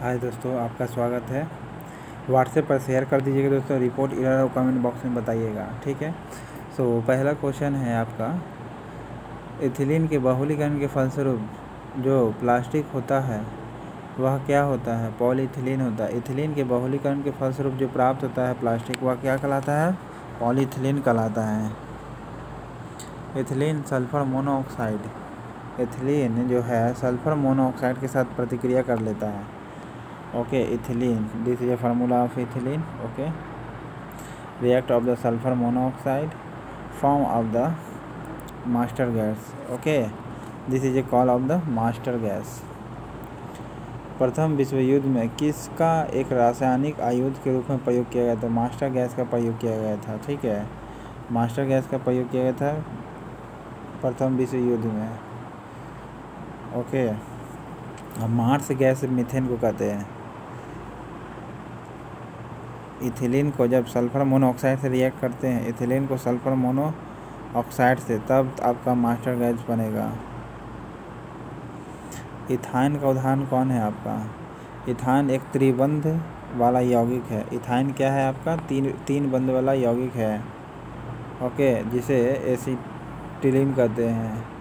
हाय दोस्तों आपका स्वागत है। व्हाट्सएप पर शेयर कर दीजिएगा दोस्तों रिपोर्ट इधर कमेंट बॉक्स में बताइएगा ठीक है? सो so, पहला क्वेश्चन है आपका। इथिलीन के बहुलीकरण के फलस्वरूप जो प्लास्टिक होता है वह क्या होता है? पॉलीथिलीन होता है। इथिलीन के बहुलीकरण के फलस्वरूप जो प्राप्त होता है प्लास्टिक वह क्या कहलाता है? पॉलीथिलीन कहलाता है। इथिलीन सल्फ़र मोनोऑक्साइड इथिलीन जो है सल्फ़र मोनोऑक्साइड के साथ प्रतिक्रिया कर लेता है। Okay ethylene this is a formula of ethylene okay react of the sulphur monoxide form of the mustard gas okay this is a call of the mustard gas प्रथम विश्व युद्ध में किसका एक रासायनिक आयुध के रूप में प्रयोग किया गया था? मास्टर गैस का प्रयोग किया गया था, ठीक है? मास्टर गैस का प्रयोग किया गया था प्रथम विश्व युद्ध में ओके मार्स गैस मिथेन को कहते हैं। इथिलीन को जब सल्फ़र मोनोऑक्साइड से रिएक्ट करते हैं, इथिलीन को सल्फ़र मोनो ऑक्साइड से, तब आपका मास्टर गैस बनेगा। इथाइन का उदाहरण कौन है आपका? इथाइन एक त्रिबंध वाला यौगिक है। इथाइन क्या है आपका? तीन तीन बंद वाला यौगिक है। ओके, जिसे एसिटिलीन कहते हैं।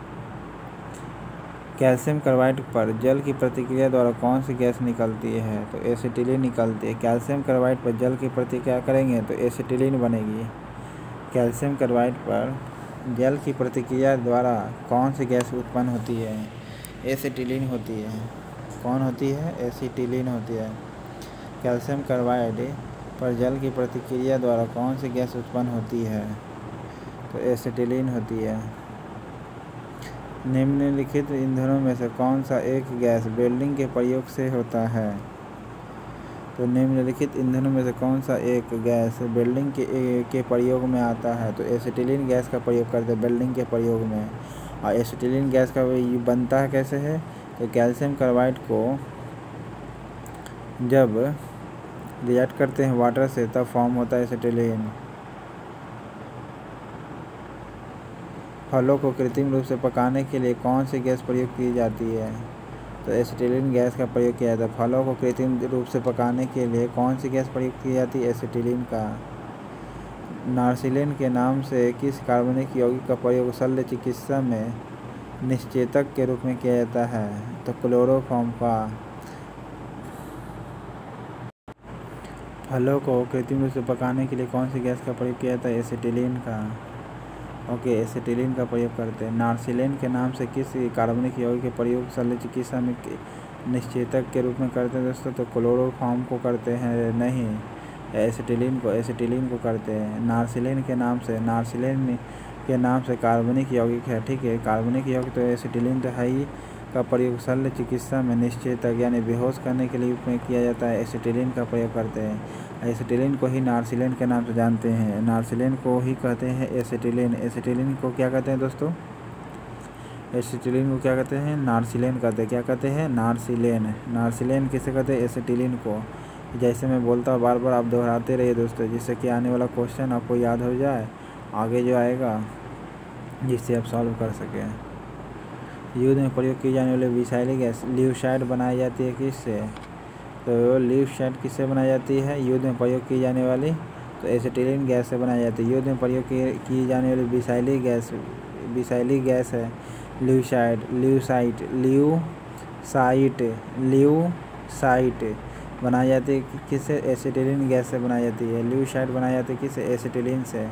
कैल्शियम कार्बाइड पर जल की प्रतिक्रिया द्वारा कौन सी गैस निकलती है? तो एसिटिलीन निकलती है। कैल्शियम कार्बाइड पर जल की प्रतिक्रिया करेंगे तो एसिटिलीन बनेगी। कैल्शियम कार्बाइड पर जल की प्रतिक्रिया द्वारा कौन सी गैस उत्पन्न होती है? एसिटिलीन होती है। कौन होती है? एसिटिलीन होती है। कैल्शियम कार्बाइड पर जल की प्रतिक्रिया द्वारा कौन सी गैस उत्पन्न होती है? तो एसिटिलीन होती है। निम्नलिखित ईंधनों में से कौन सा एक गैस वेल्डिंग के प्रयोग से होता है? तो निम्नलिखित ईंधनों में से कौन सा एक गैस वेल्डिंग के के प्रयोग में आता है? तो एसिटिलीन गैस का प्रयोग करते हैं वेल्डिंग के प्रयोग में। और एसिटिलीन गैस का बनता है कैसे है? तो कैल्शियम कार्बाइड को जब रिएक्ट करते हैं वाटर से, तब फॉर्म होता है एसिटिलीन। फलों को कृत्रिम रूप से पकाने के लिए कौन सी गैस प्रयोग की जाती है? तो एसिटिलीन गैस का प्रयोग किया जाता है। फलों को कृत्रिम रूप से पकाने के लिए कौन सी गैस प्रयोग की जाती है? एसिटिलीन का। नार्सिलिन के नाम से किस कार्बनिक यौगिक का प्रयोग शल्य चिकित्सा में निश्चेतक के रूप में किया जाता है? तो क्लोरोफॉर्म का। फलों को कृत्रिम रूप से पकाने के लिए कौन सी गैस का प्रयोग किया जाता है? एसिटिलीन का। ओके, एसिटिलीन का प्रयोग करते हैं। नार्सिलेन के नाम से किस कार्बनिक यौगिक के प्रयोग शल्य चिकित्सा में निश्चेतक के रूप में करते हैं दोस्तों? तो क्लोरोफॉर्म को करते हैं, नहीं, एसिटिलीन को एसिटिलीन को करते हैं। नार्सिलेन के नाम से, नार्सिलेन के नाम से कार्बनिक यौगिक है, ठीक है? कार्बनिक यौगिक तो एसिटिलीन तो है ही। का प्रयोग शल्य चिकित्सा में निश्चेतक यानी बेहोश करने के लिए उपयोग किया जाता है। एसिटिलीन का प्रयोग करते हैं। एसिटिलीन को ही नार्सिलेन के नाम से जानते हैं। नार्सिलेन को ही कहते हैं एसिटिलीन। एसिटिलीन को क्या कहते हैं दोस्तों? एसिटिलीन को क्या कहते हैं? नार्सिलेन कहते हैं। क्या कहते हैं? नार्सिलेन। नार्सिलेन किसे कहते हैं? एसिटिलीन को। जैसे मैं बोलता हूँ बार बार आप दोहराते रहिए दोस्तों, जिससे कि आने वाला क्वेश्चन आपको याद हो जाए, आगे जो आएगा, जिससे आप सॉल्व कर सकें। युद्ध में प्रयोग की जाने वाली विषैली गैस ल्यूसाइड बनाई जाती है किससे? तो ल्यूसाइड किससे बनाई जाती है? युद्ध में प्रयोग की जाने वाली तो एसिटिलीन गैस से बनाई जाती है। युद्ध में प्रयोग की, जाने वाली विषैली गैस विषैली गैस है ल्यूसाइड ल्यूसाइट ल्यूसाइट ल्यूसाइट बनाई जाती है किससे? एसिटिलीन गैस से बनाई जाती है। ल्यूसाइड बनाई जाती है किससे? एसिटिलीन से।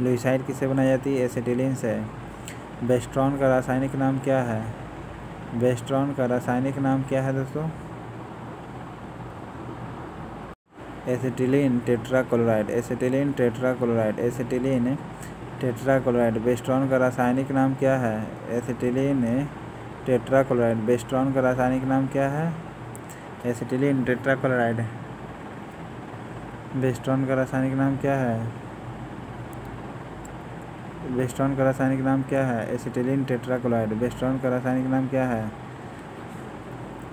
ल्यूसाइड किससे बनाई जाती है? एसिटिलीन से। बेस्ट्रॉन का रासायनिक नाम क्या है? बेस्ट्रॉन का रासायनिक नाम क्या है दोस्तों? Acetylene tetrachloride. Acetylene tetrachloride. Acetylene tetrachloride. Westron का रासायनिक नाम क्या है? Acetylene tetrachloride. बेस्ट्रॉन का रासायनिक नाम क्या है? Acetylene tetrachloride. बेस्ट्रॉन का रासायनिक नाम क्या है? बेस्टॉन का रासायनिक नाम क्या है? Acetylene tetrachloride. बेस्टॉन का रासायनिक नाम क्या है?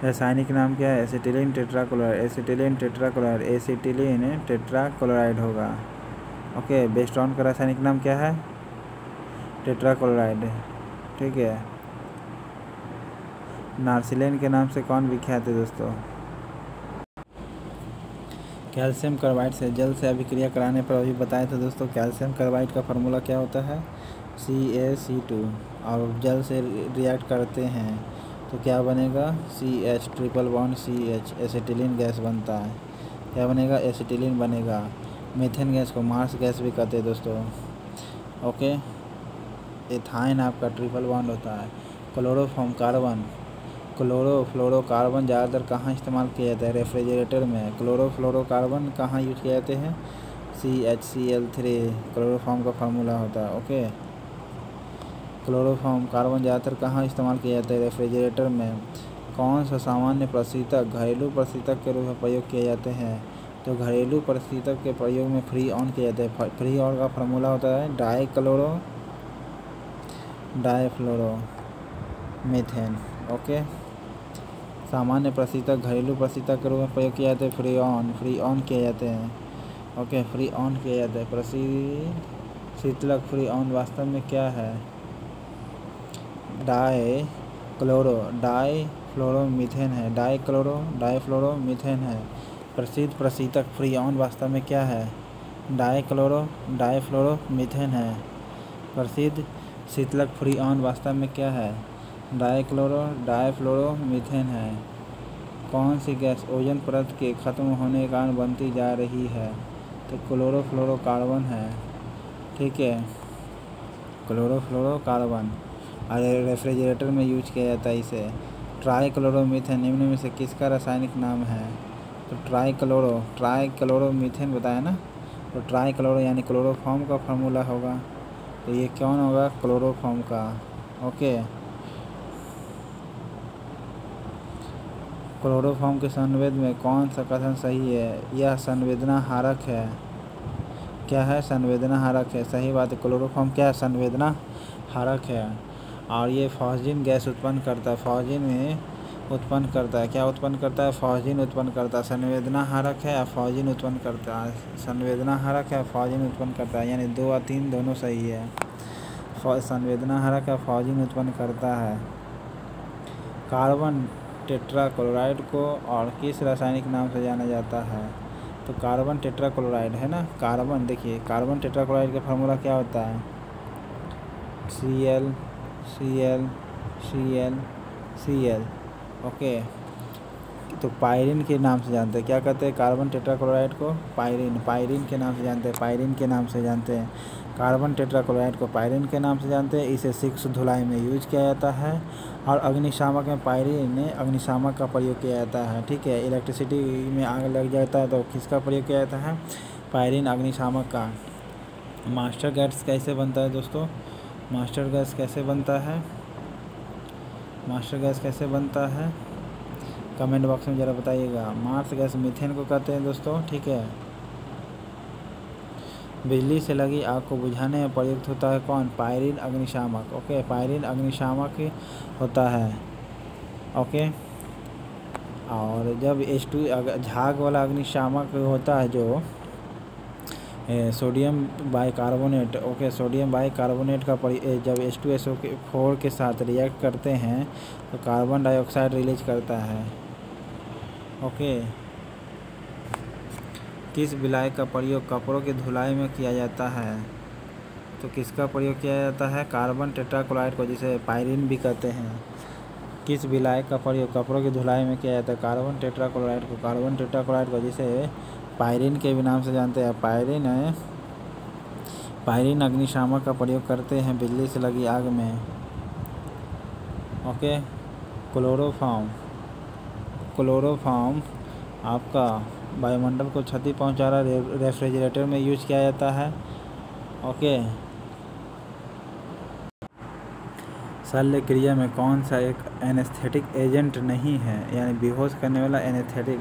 रासायनिक नाम क्या है? Acetylene tetrachloride. Acetylene tetrachloride. Acetylene tetrachloride होगा। ओके, बेस्टॉन का रासायनिक नाम क्या है? टेट्राक्लोराइड। ठीक है। नार्सिलेन के नाम से कौन विख्यात है दोस्तों? कैल्शियम कार्बाइड से जल से अभिक्रिया कराने पर अभी बताए थे दोस्तों, कैल्शियम कार्बाइड का फार्मूला क्या होता है? सी ए सी टू और जल से रिएक्ट करते हैं तो क्या बनेगा? C H triple one C H acetylene gas बनता है। क्या बनेगा? एसिटिलीन बनेगा। मीथेन गैस को मार्स गैस भी कहते हैं दोस्तों। ओके एथाइन आपका ट्रिपल बॉन्ड होता है। क्लोरोफॉर्म कार्बन क्लोरोफ्लोरोकार्बन ज़्यादातर कहाँ इस्तेमाल किया जाता है? रेफ्रिजरेटर में। क्लोरो क्लोरोफ्लोरोकार्बन कहाँ यूज़ किए जाते हैं? C H C L three chloroform का फार्मूला होता है ओके क्लोरोफॉर्म कार्बन ज़्यादातर कहाँ इस्तेमाल किया जाता है? रेफ्रिजरेटर में। कौन सा सामान्य प्रशीतक घरेलू प्रशीतक के रूप में प्रयोग किए जाते हैं? तो घरेलू प्रशीतक के प्रयोग में फ्री ऑन किया जाता है। फ्री ऑन का फार्मूला होता है डाई क्लोरो डाई फ्लोरो मीथेन ओके सामान्य प्रशीतक घरेलू प्रशीतक के रूप में प्रयोग किया जाता है फ्री ऑन फ्री ऑन किए जाते हैं। ओके फ्री ऑन किया जाता है। प्रसिद्ध शीतलक फ्री ऑन वास्तव में क्या है? डाई क्लोरो डाई फ्लोरो मीथेन है। डाई क्लोरो डाई फ्लोरो मीथेन है। प्रसिद्ध प्रशीतक फ्री ऑन वास्तव में क्या है? डाई क्लोरो डाई फ्लोरो मीथेन है। प्रसिद्ध शीतलक फ्री ऑन वास्तव में क्या है? डाईक्लोरो डाईफ्लोरो मीथेन है। कौन सी गैस ओजन परत के ख़त्म होने के कारण बनती जा रही है? तो क्लोरोफ्लोरोकार्बन है। ठीक है। क्लोरोफ्लोरोकार्बन और रेफ्रिजरेटर में यूज़ किया जाता है इसे। ट्राई क्लोरोमीथेन निम्न में से किसका रासायनिक नाम है? तो ट्राई क्लोरो ट्राई क्लोरोमीथेन बताया ना? तो ट्राई क्लोरो यानी क्लोरोफॉर्म का फार्मूला होगा। तो ये कौन होगा? क्लोरोफॉर्म का। ओके। क्लोरोफॉर्म के संवेद में कौन सा कथन सही है? यह संवेदना हारक है। क्या है संवेदना हारक है? सही बात है, क्लोरोफॉर्म क्या है? संवेदना हारक है। और ये फॉस्जिन गैस उत्पन्न करता है। फॉस्जिन में उत्पन्न करता है। क्या उत्पन्न करता है? फॉस्जिन उत्पन्न करता है। संवेदना हारक है या फॉस्जिन उत्पन्न करता है? संवेदना हारक है फॉस्जिन उत्पन्न करता है? यानी दो और तीन दोनों सही है। संवेदना हारक है फॉस्जिन उत्पन्न करता है। कार्बन टेट्राक्लोराइड को और किस रासायनिक नाम से जाना जाता है? तो कार्बन टेट्राक्लोराइड, है ना? कार्बन, देखिए, कार्बन टेट्राक्लोराइड का फार्मूला क्या होता है? C L C L C L C L okay. तो पायरिन के नाम से जानते हैं। क्या कहते हैं कार्बन टेट्राक्लोराइड को? पायरिन पायरिन के नाम से जानते हैं, पायरिन के नाम से जानते हैं। कार्बन टेट्राक्लोराइड को पायरिन के नाम से जानते हैं। इसे सिक्स धुलाई में यूज़ किया जाता है और अग्निशामक में पायरिन अग्निशामक का प्रयोग किया जाता है। ठीक है, इलेक्ट्रिसिटी में आग लग जाता है तो किसका प्रयोग किया जाता है? पायरिन अग्निशामक का। मास्टर गैस कैसे बनता है दोस्तों? मास्टर गैस कैसे बनता है? मास्टर गैस कैसे बनता है? कमेंट बॉक्स में ज़रा बताइएगा। मार्स गैस मीथेन को कहते हैं दोस्तों। ठीक है बिजली से लगी आग को बुझाने में प्रयुक्त होता है कौन? पायरिन अग्निशामक। ओके पायरिन अग्निशामक होता है। ओके? और जब एच टू झाग वाला अग्निशामक होता है जो ए, sodium bicarbonate okay sodium bicarbonate का जब एच टू एस ओ के फोर के साथ रिएक्ट करते हैं तो कार्बन डाइऑक्साइड रिलीज़ करता है। ओके? किस विलायक का प्रयोग कपड़ों की धुलाई में किया जाता है? तो किसका प्रयोग किया जाता है? कार्बन टेट्राक्लोराइड को, जिसे पायरिन भी कहते हैं। किस विलायक का प्रयोग कपड़ों की धुलाई में किया जाता है? कार्बन टेट्राक्लोराइड को, कार्बन टेट्राक्लोराइड को, जिसे पायरिन के भी नाम से जानते हैं। पायरिन है, पायरिन अग्निशामक का प्रयोग करते हैं बिजली से लगी आग में। ओके, क्लोरोफॉर्म क्लोरोफॉर्म आपका वायुमंडल को क्षति पहुँचा रहा रे, रेफ्रिजरेटर में यूज़ किया जाता है। ओके। शल्य क्रिया में कौन सा एक एनेस्थेटिक एजेंट नहीं है? यानी बेहोश करने वाला एनेस्थेटिक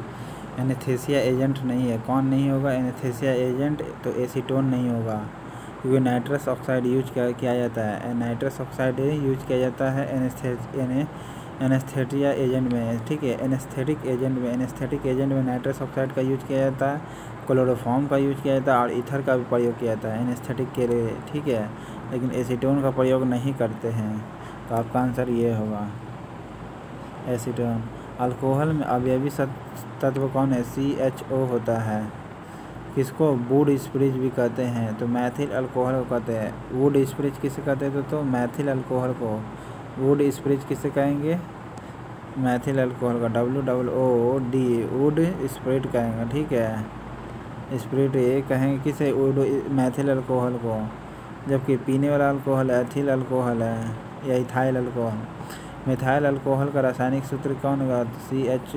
एनेस्थेसिया एजेंट नहीं है। कौन नहीं होगा? एनेस्थेसिया एजेंट तो एसीटोन नहीं होगा। क्योंकि नाइट्रस ऑक्साइड यूज़ किया जाता है। नाइट्रस ऑक्साइड यूज़ किया जाता है एनेस्थे एनेस्थेटिया एजेंट में ठीक है? एनेस्थेटिक एजेंट में एनेस्थेटिक एजेंट में नाइट्रस ऑक्साइड का यूज़ किया जाता है क्लोरोफॉर्म का यूज़ किया जाता है और ईथर का भी प्रयोग किया जाता है एनेस्थेटिक के लिए ठीक है? लेकिन एसीटोन का प्रयोग नहीं करते हैं तो आपका आंसर ये होगा एसीटोन। अल्कोहल में अवयवी तत्व कौन है? सी एच ओ होता है। किसको? वुड स्प्रिज भी कहते हैं तो मैथिल अल्कोहल को कहते हैं। वुड स्प्रिज किसे कहते हैं? तो, तो मैथिल अल्कोहल को। वुड स्प्रिज किसे कहेंगे? मैथिल अल्कोहल का W W O D wood spirit कहेंगे ठीक है? स्प्रिट ये कहेंगे किसे? वुड मैथिल अल्कोहल को। जबकि पीने वाला अल्कोहल एथिल अल्कोहल है या इथाइल अल्कोहल मिथाइल अल्कोहल का रासायनिक सूत्र कौन होगा? C H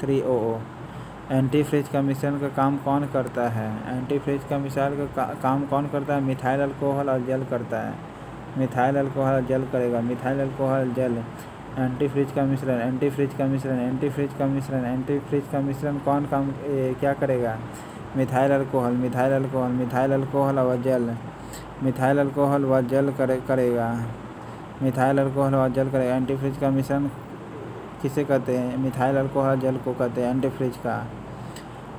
three O O antifreeze का मिश्रण का काम कौन करता है? एंटी फ्रिज का मिसाइल का, काम कौन करता है? मिथाइल अल्कोहल और जल करता है। मिथाइल अल्कोहल जल करेगा। मिथाइल अल्कोहल जल। एंटी फ्रिज का मिश्रण एंटी फ्रिज का मिश्रण एंटी फ्रिज का मिश्रण एंटी फ्रिज का मिश्रण कौन काम क्या करेगा? Methyl alcohol methyl alcohol methyl alcohol व जल। मिथाइल अल्कोहल व जल करे, करेगा। मिथाइल अल्कोहल व जल करेगा एंटी फ्रिज का मिश्रण किसे कहते हैं? मिथाइल अल्कोहल जल को कहते हैं एंटी फ्रिज का।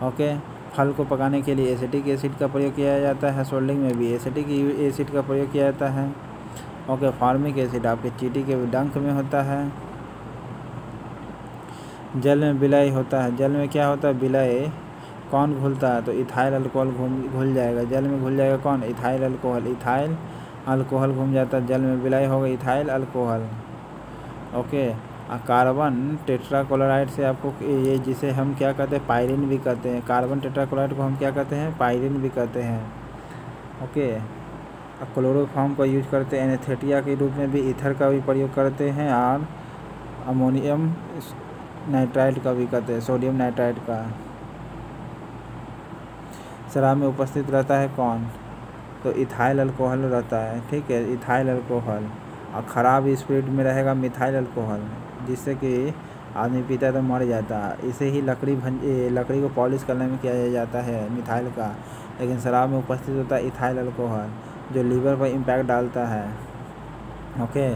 ओके? फल को पकाने के लिए एसिटिक एसिड का प्रयोग किया जाता है सोल्डिंग में भी एसिटिक एसिड का प्रयोग किया जाता है। ओके, फार्मिक एसिड आपके चीटी के डंक में होता है। जल में बिलाई होता है। जल में क्या होता है? बिलाई कौन घुलता है? तो इथाइल अल्कोहल घूम, घुल जाएगा। जल में घुल जाएगा कौन? Ethyl alcohol. इथाइल अल्कोहल घूम जाता है। जल में बिलाई होगा ethyl alcohol. Okay carbon tetrachloride से आपको ये जिसे हम क्या कहते हैं? पायरिन भी कहते हैं। कार्बन टेट्राक्लोराइड को हम क्या कहते हैं? पायरिन भी कहते हैं। ओके क्लोरोफॉर्म का यूज़ करते हैं एनेथेटिया के रूप में भी ईथर का भी प्रयोग करते हैं और अमोनियम नाइट्राइड का भी कहते हैं सोडियम नाइट्राइड का। शराब में उपस्थित रहता है कौन? तो इथाइल अल्कोहल रहता है, ठीक है इथाइल अल्कोहल और ख़राब स्पीड में रहेगा मिथाइल अल्कोहल जिससे कि आदमी पीता तो मर जाता है। इसे ही लकड़ी भंज लकड़ी को पॉलिश करने में किया जाता है मिथाइल का। लेकिन शराब में उपस्थित होता है इथाइल अल्कोहल जो लीवर पर इम्पैक्ट डालता है ओके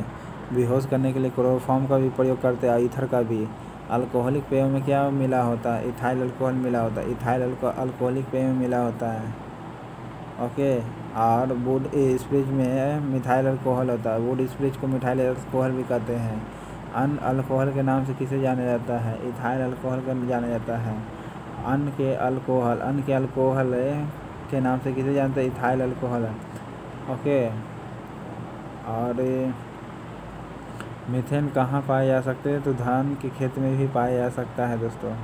बेहोश करने के लिए क्लोरोफॉर्म का भी प्रयोग करते हैं ईथर का भी। अल्कोहलिक पेय में क्या मिला होता है? इथाइल अल्कोहल मिला होता है। इथाइल अल्कोहलिक पेय में मिला होता है ओके और वुड स्प्रिज में मिथाइल अल्कोहल होता है। वुड स्प्रिज को मिथाइल अल्कोहल भी कहते हैं। अन अल्कोहल के नाम से किसे जाना जाता है? इथाइल अल्कोहल का जाना जाता है। अन के अल्कोहल अन के अल्कोहल के नाम से किसे जानते हैं? Ethyl alcohol okay. और मिथेन कहाँ पाए जा सकते हैं? तो धान के खेत में भी पाया जा सकता है दोस्तों।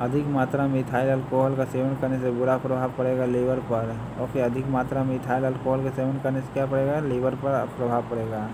अधिक मात्रा में इथाइल अल्कोहल का सेवन करने से बुरा प्रभाव पड़ेगा लीवर पर। ओके, अधिक मात्रा में इथाइल अल्कोहल का सेवन करने से क्या पड़ेगा? लीवर पर प्रभाव पड़ेगा।